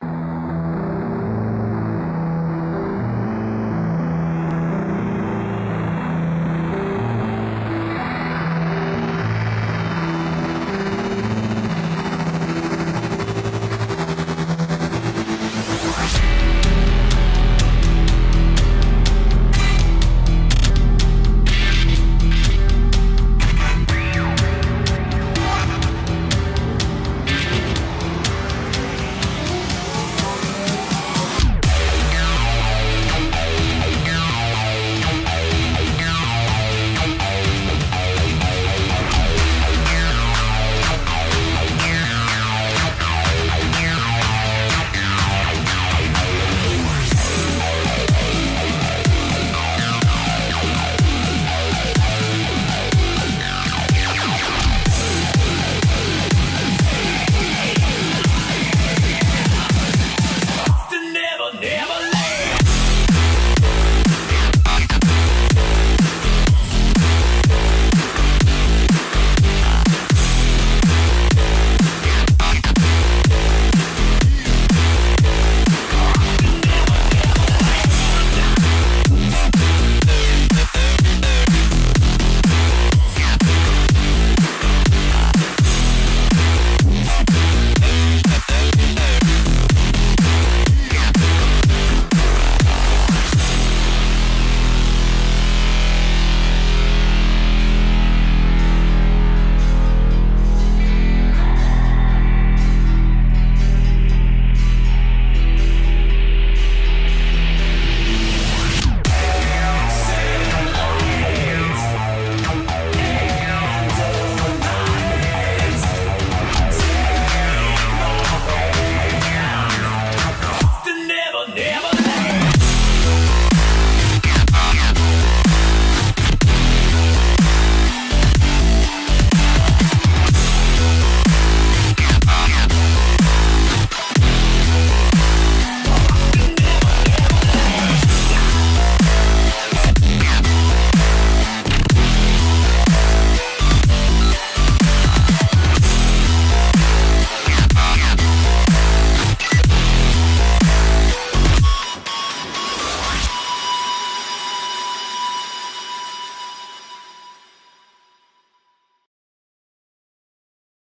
you